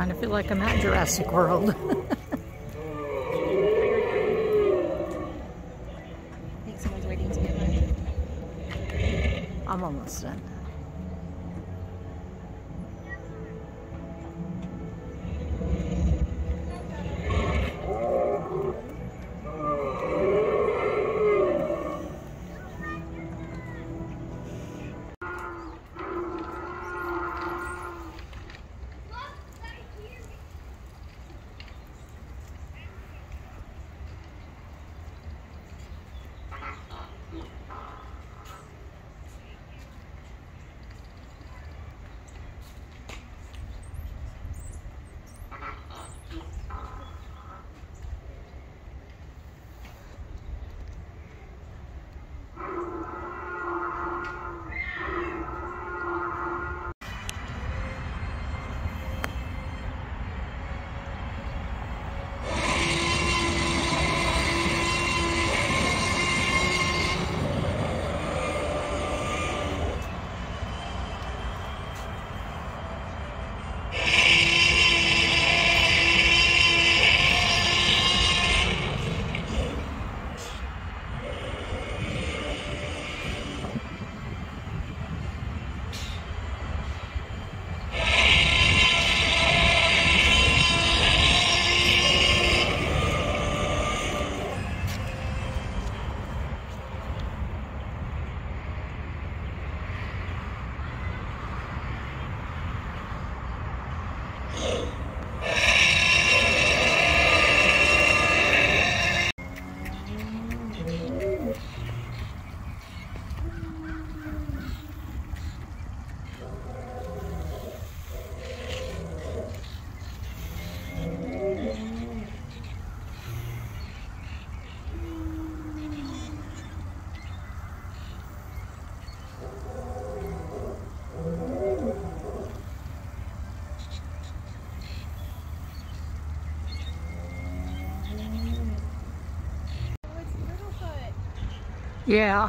kind of feel like I'm at Jurassic World. I think someone's waiting to get lunch. I'm almost done. Yeah.